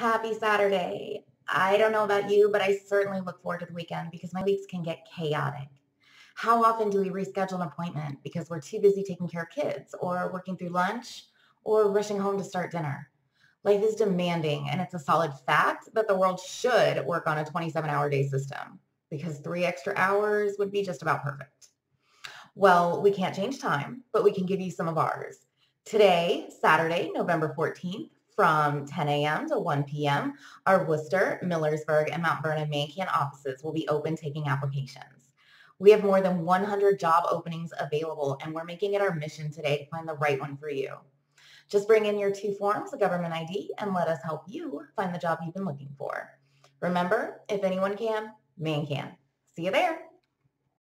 Happy Saturday. I don't know about you, but I certainly look forward to the weekend because my weeks can get chaotic. How often do we reschedule an appointment because we're too busy taking care of kids or working through lunch or rushing home to start dinner? Life is demanding and it's a solid fact that the world should work on a 27 hour day system because three extra hours would be just about perfect. Well, we can't change time, but we can give you some of ours. Today, Saturday, November 14th, from 10 a.m. to 1 p.m., our Wooster, Millersburg, and Mount Vernon Mancan offices will be open taking applications. We have more than 100 job openings available, and we're making it our mission today to find the right one for you. Just bring in your two forms, a government ID, and let us help you find the job you've been looking for. Remember, if anyone can, man can. See you there.